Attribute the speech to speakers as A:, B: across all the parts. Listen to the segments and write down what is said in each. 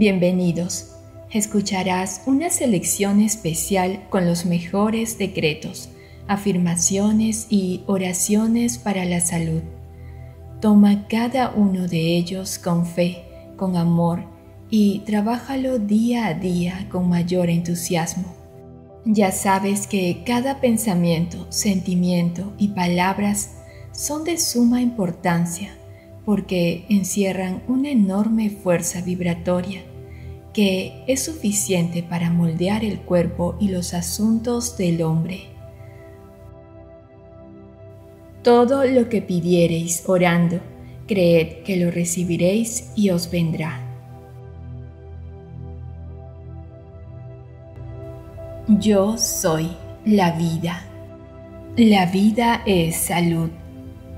A: Bienvenidos. Escucharás una selección especial con los mejores decretos, afirmaciones y oraciones para la salud. Toma cada uno de ellos con fe, con amor y trabájalo día a día con mayor entusiasmo. Ya sabes que cada pensamiento, sentimiento y palabras son de suma importancia porque encierran una enorme fuerza vibratoria que es suficiente para moldear el cuerpo y los asuntos del hombre. Todo lo que pidiereis orando, creed que lo recibiréis y os vendrá. Yo soy la vida. La vida es salud.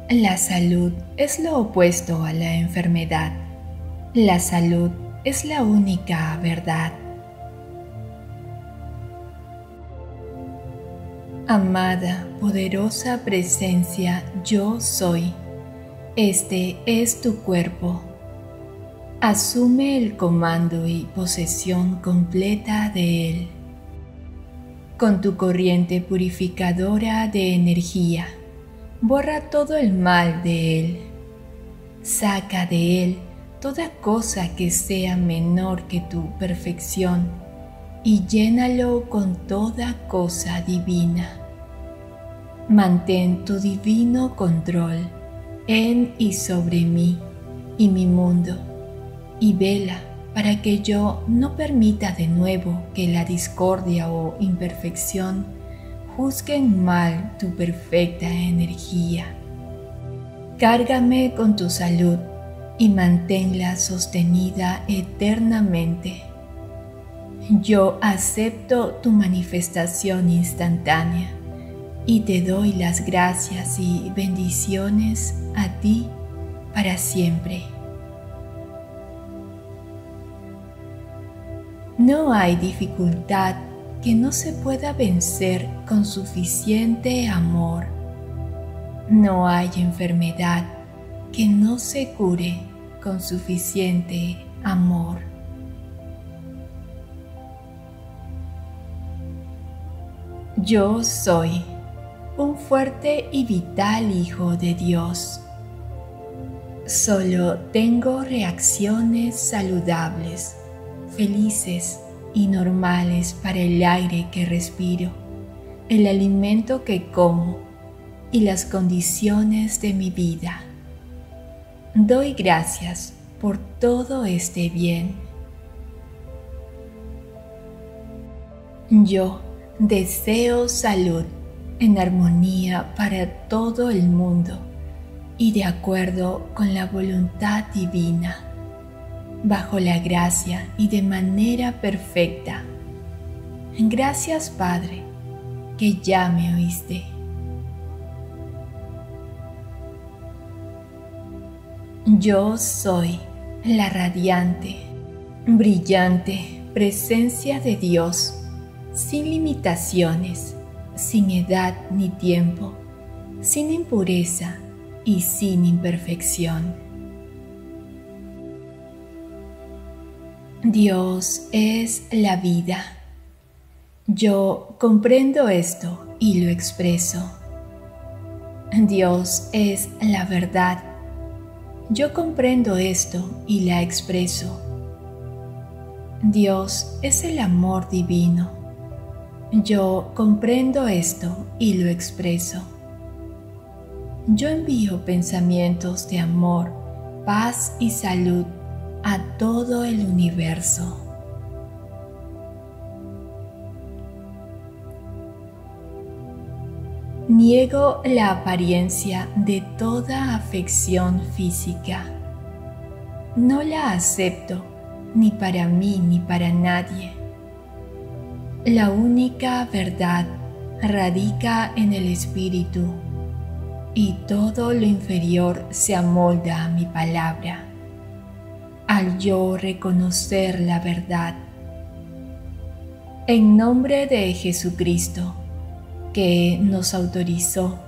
A: La salud es lo opuesto a la enfermedad. La salud es la única verdad. Amada, poderosa presencia, yo soy. Este es tu cuerpo. Asume el comando y posesión completa de él. Con tu corriente purificadora de energía borra todo el mal de él. Saca de él toda cosa que sea menor que tu perfección y llénalo con toda cosa divina. Mantén tu divino control en y sobre mí y mi mundo y vela para que yo no permita de nuevo que la discordia o imperfección juzguen mal tu perfecta energía. Cárgame con tu salud y manténla sostenida eternamente. Yo acepto tu manifestación instantánea y te doy las gracias y bendiciones a ti para siempre. No hay dificultad que no se pueda vencer con suficiente amor. No hay enfermedad que no se cure con suficiente amor. Yo soy un fuerte y vital Hijo de Dios. Solo tengo reacciones saludables, felices y normales para el aire que respiro, el alimento que como y las condiciones de mi vida. Doy gracias por todo este bien. Yo deseo salud en armonía para todo el mundo y de acuerdo con la voluntad divina bajo la gracia y de manera perfecta. Gracias Padre, que ya me oíste. Yo soy la radiante, brillante presencia de Dios, sin limitaciones, sin edad ni tiempo, sin impureza y sin imperfección. Dios es la vida. Yo comprendo esto y lo expreso. Dios es la verdad. Yo comprendo esto y la expreso. Dios es el amor divino. Yo comprendo esto y lo expreso. Yo envío pensamientos de amor, paz y salud a todo el universo. Niego la apariencia de toda afección física. No la acepto ni para mí ni para nadie. La única verdad radica en el espíritu y todo lo inferior se amolda a mi palabra al yo reconocer la verdad. En nombre de Jesucristo, que nos autorizó,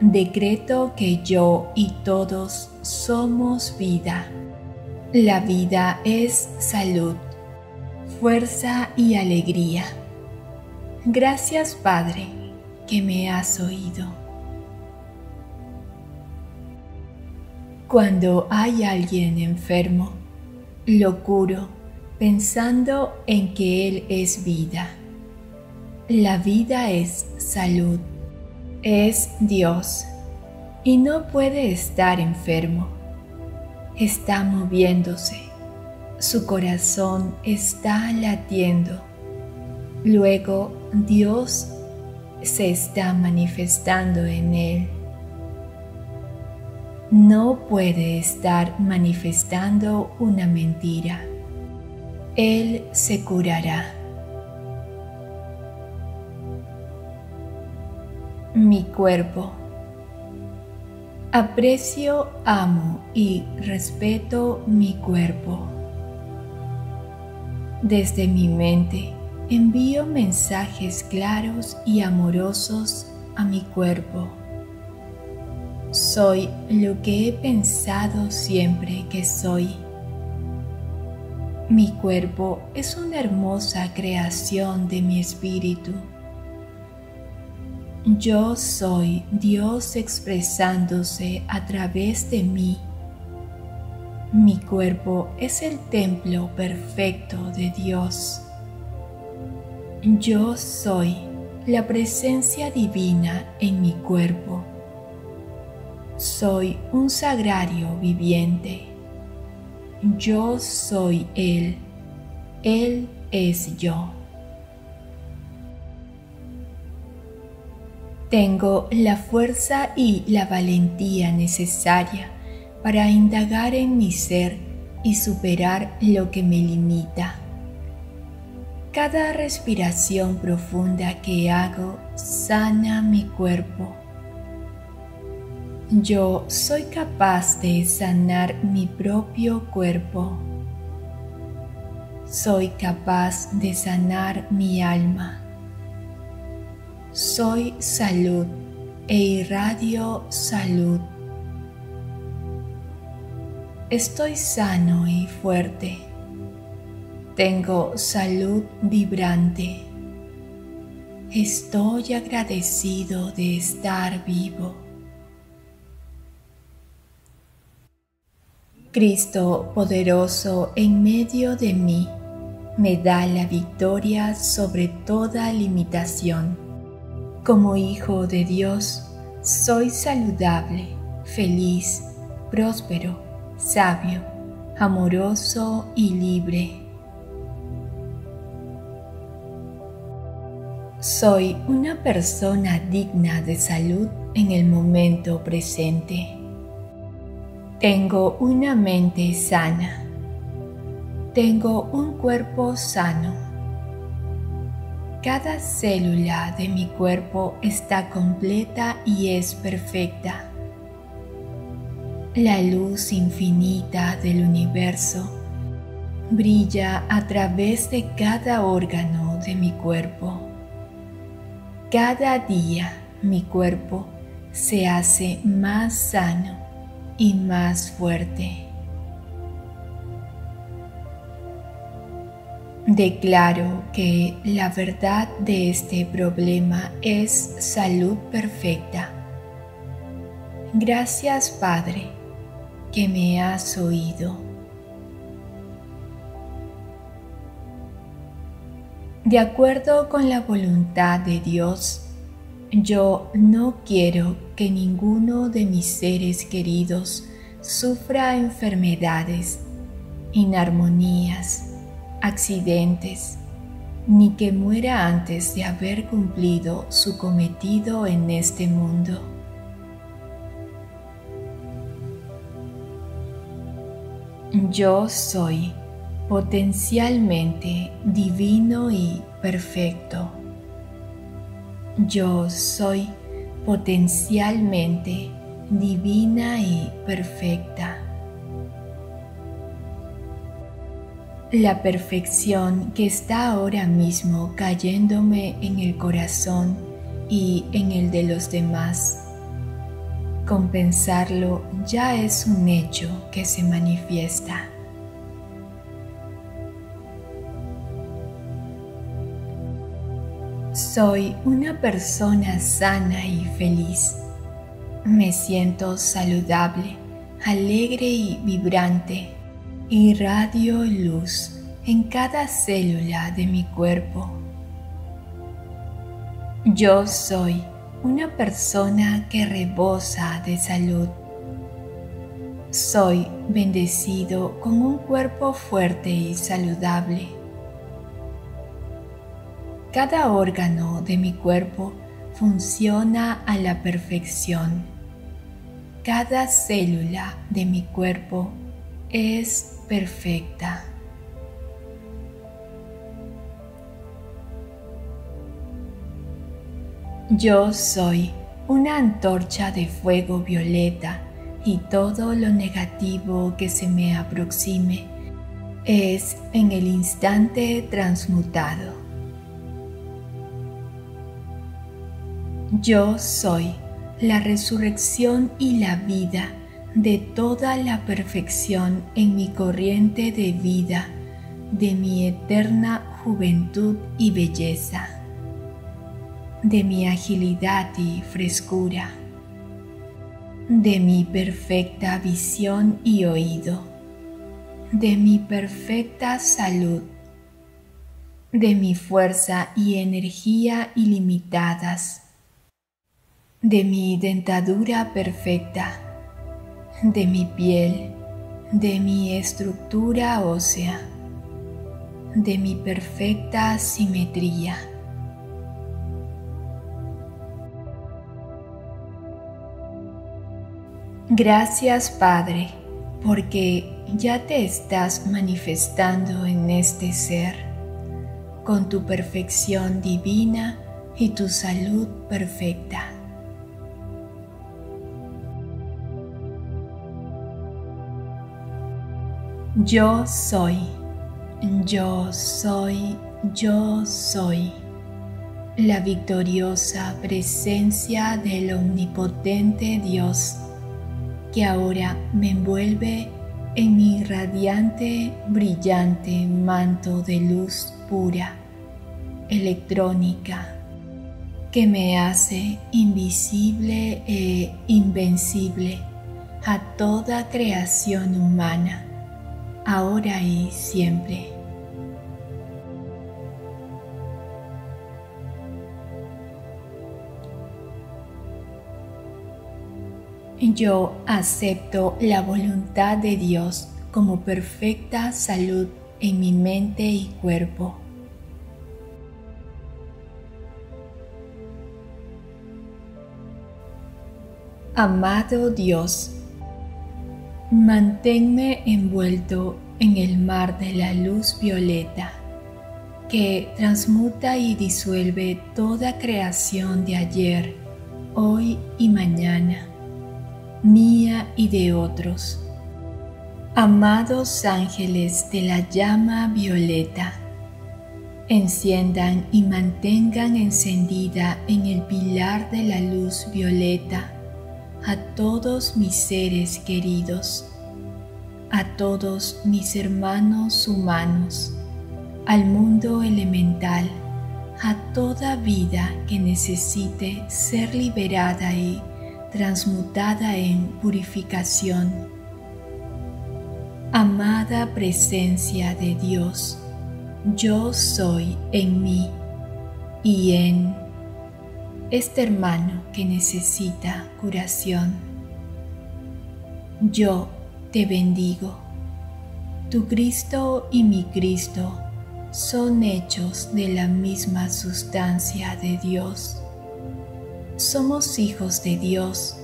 A: decreto que yo y todos somos vida. La vida es salud, fuerza y alegría. Gracias Padre que me has oído. Cuando hay alguien enfermo, lo curo pensando en que Él es vida. La vida es salud, es Dios y no puede estar enfermo está moviéndose, su corazón está latiendo. Luego Dios se está manifestando en él. No puede estar manifestando una mentira. Él se curará. Mi cuerpo Aprecio, amo y respeto mi cuerpo. Desde mi mente envío mensajes claros y amorosos a mi cuerpo. Soy lo que he pensado siempre que soy. Mi cuerpo es una hermosa creación de mi espíritu yo soy Dios expresándose a través de mí. Mi cuerpo es el templo perfecto de Dios. Yo soy la presencia divina en mi cuerpo. Soy un sagrario viviente. Yo soy Él. Él es yo. Tengo la fuerza y la valentía necesaria para indagar en mi ser y superar lo que me limita. Cada respiración profunda que hago sana mi cuerpo. Yo soy capaz de sanar mi propio cuerpo. Soy capaz de sanar mi alma. Soy salud e irradio salud. Estoy sano y fuerte. Tengo salud vibrante. Estoy agradecido de estar vivo. Cristo poderoso en medio de mí me da la victoria sobre toda limitación. Como hijo de Dios, soy saludable, feliz, próspero, sabio, amoroso y libre. Soy una persona digna de salud en el momento presente. Tengo una mente sana. Tengo un cuerpo sano cada célula de mi cuerpo está completa y es perfecta. La luz infinita del universo brilla a través de cada órgano de mi cuerpo. Cada día mi cuerpo se hace más sano y más fuerte. Declaro que la verdad de este problema es salud perfecta. Gracias Padre, que me has oído. De acuerdo con la voluntad de Dios, yo no quiero que ninguno de mis seres queridos sufra enfermedades, inarmonías, accidentes, ni que muera antes de haber cumplido su cometido en este mundo. Yo soy potencialmente divino y perfecto. Yo soy potencialmente divina y perfecta. la perfección que está ahora mismo cayéndome en el corazón y en el de los demás. Compensarlo ya es un hecho que se manifiesta. Soy una persona sana y feliz. Me siento saludable, alegre y vibrante Irradio luz en cada célula de mi cuerpo. Yo soy una persona que rebosa de salud. Soy bendecido con un cuerpo fuerte y saludable. Cada órgano de mi cuerpo funciona a la perfección. Cada célula de mi cuerpo es perfecta. Yo soy una antorcha de fuego violeta y todo lo negativo que se me aproxime es en el instante transmutado. Yo soy la resurrección y la vida de toda la perfección en mi corriente de vida, de mi eterna juventud y belleza de mi agilidad y frescura, de mi perfecta visión y oído, de mi perfecta salud, de mi fuerza y energía ilimitadas, de mi dentadura perfecta, de mi piel, de mi estructura ósea, de mi perfecta simetría Gracias Padre, porque ya te estás manifestando en este ser, con tu perfección divina y tu salud perfecta. Yo soy, yo soy, yo soy. La victoriosa presencia del omnipotente Dios que ahora me envuelve en mi radiante, brillante manto de luz pura, electrónica, que me hace invisible e invencible a toda creación humana, ahora y siempre. Yo acepto la voluntad de Dios como perfecta salud en mi mente y cuerpo. Amado Dios, manténme envuelto en el mar de la luz violeta que transmuta y disuelve toda creación de ayer, hoy y mañana mía y de otros. Amados ángeles de la llama violeta, enciendan y mantengan encendida en el pilar de la luz violeta a todos mis seres queridos, a todos mis hermanos humanos, al mundo elemental, a toda vida que necesite ser liberada y transmutada en purificación. Amada presencia de Dios, yo soy en mí y en este hermano que necesita curación. Yo te bendigo. Tu Cristo y mi Cristo son hechos de la misma sustancia de Dios somos hijos de Dios,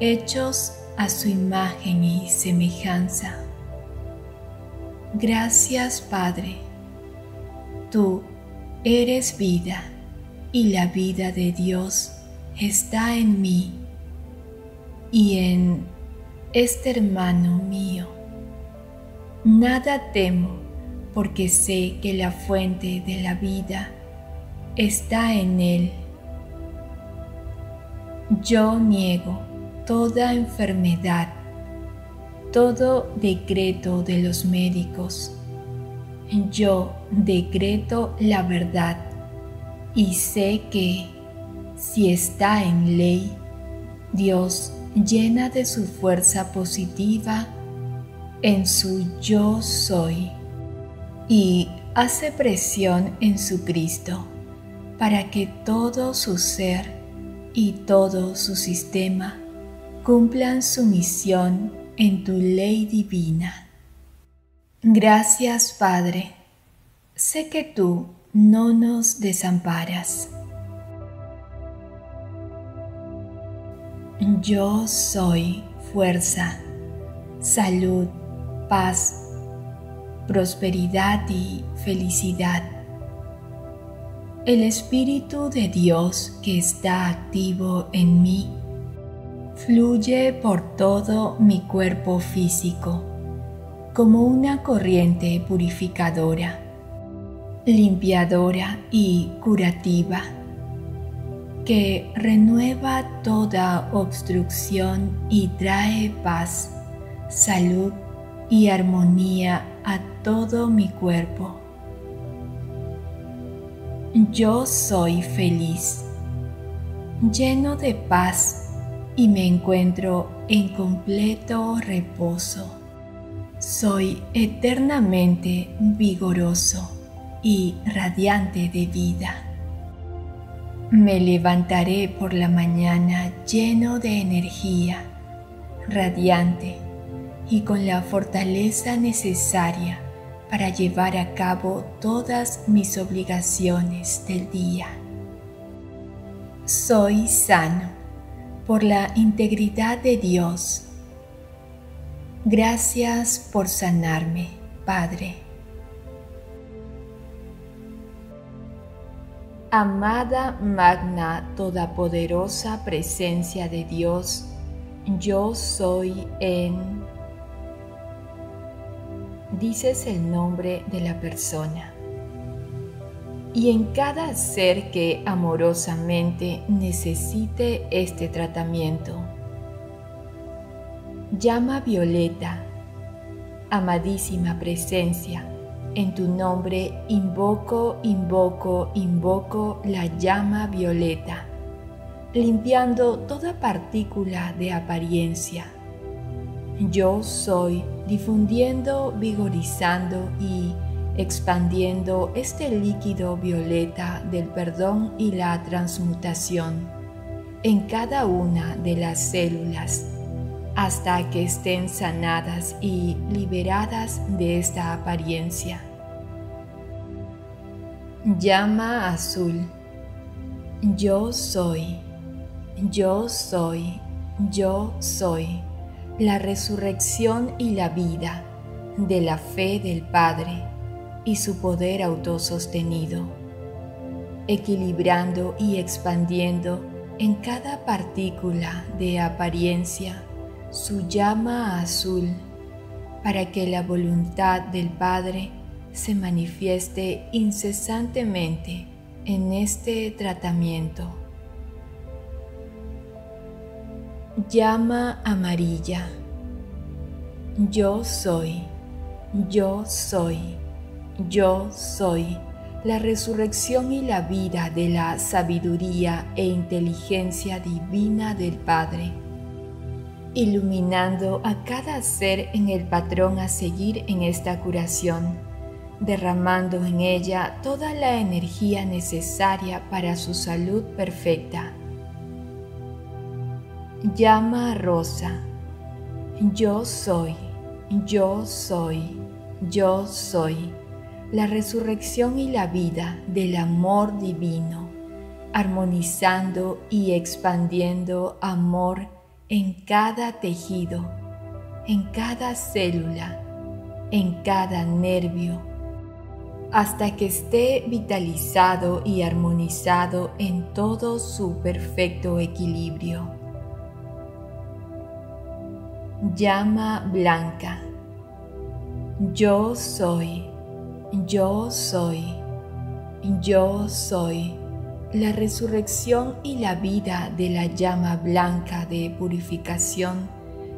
A: hechos a su imagen y semejanza. Gracias Padre, tú eres vida y la vida de Dios está en mí y en este hermano mío. Nada temo porque sé que la fuente de la vida está en él yo niego toda enfermedad, todo decreto de los médicos. Yo decreto la verdad, Y sé que, si está en ley, Dios llena de su fuerza positiva en su yo soy y hace presión en su Cristo para que todo su ser y todo su sistema cumplan su misión en tu ley divina. Gracias Padre, sé que tú no nos desamparas. Yo soy fuerza, salud, paz, prosperidad y felicidad. El Espíritu de Dios que está activo en mí fluye por todo mi cuerpo físico como una corriente purificadora, limpiadora y curativa que renueva toda obstrucción y trae paz, salud y armonía a todo mi cuerpo. Yo soy feliz, lleno de paz y me encuentro en completo reposo. Soy eternamente vigoroso y radiante de vida. Me levantaré por la mañana lleno de energía, radiante y con la fortaleza necesaria para llevar a cabo todas mis obligaciones del día. Soy sano por la integridad de Dios. Gracias por sanarme, Padre. Amada magna todopoderosa presencia de Dios, yo soy en dices el nombre de la persona. Y en cada ser que amorosamente necesite este tratamiento, llama Violeta, amadísima presencia, en tu nombre invoco, invoco, invoco la llama violeta, limpiando toda partícula de apariencia. Yo soy difundiendo, vigorizando y expandiendo este líquido violeta del perdón y la transmutación en cada una de las células hasta que estén sanadas y liberadas de esta apariencia. Llama azul. Yo soy, yo soy, yo soy la resurrección y la vida de la fe del Padre y su poder autosostenido, equilibrando y expandiendo en cada partícula de apariencia su llama azul para que la voluntad del Padre se manifieste incesantemente en este tratamiento. Llama amarilla. Yo soy, yo soy, yo soy la resurrección y la vida de la sabiduría e inteligencia divina del Padre, iluminando a cada ser en el patrón a seguir en esta curación, derramando en ella toda la energía necesaria para su salud perfecta llama rosa. Yo soy, yo soy, yo soy la resurrección y la vida del amor divino, armonizando y expandiendo amor en cada tejido, en cada célula, en cada nervio, hasta que esté vitalizado y armonizado en todo su perfecto equilibrio llama blanca. Yo soy, yo soy, yo soy la resurrección y la vida de la llama blanca de purificación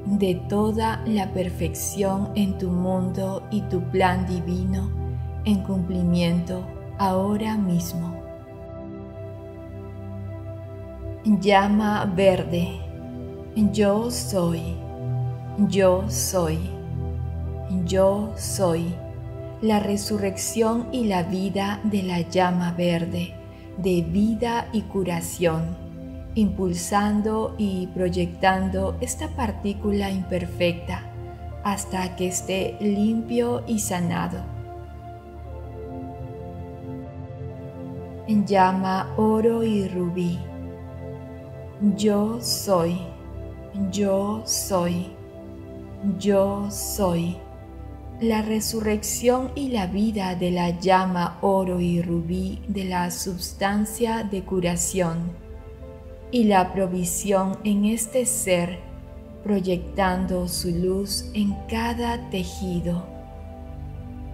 A: de toda la perfección en tu mundo y tu plan divino en cumplimiento ahora mismo. Llama verde, yo soy, yo soy, yo soy. La resurrección y la vida de la llama verde, de vida y curación, impulsando y proyectando esta partícula imperfecta hasta que esté limpio y sanado. En llama oro y rubí. Yo soy, yo soy, yo soy la resurrección y la vida de la llama oro y rubí de la substancia de curación y la provisión en este ser proyectando su luz en cada tejido,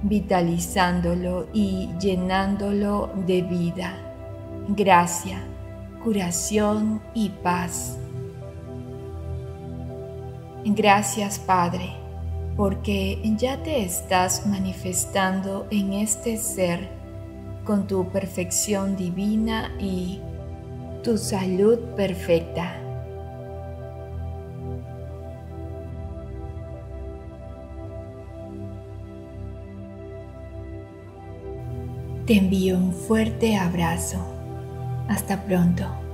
A: vitalizándolo y llenándolo de vida, gracia, curación y paz. Gracias Padre porque ya te estás manifestando en este ser con tu perfección divina y tu salud perfecta. Te envío un fuerte abrazo. Hasta pronto.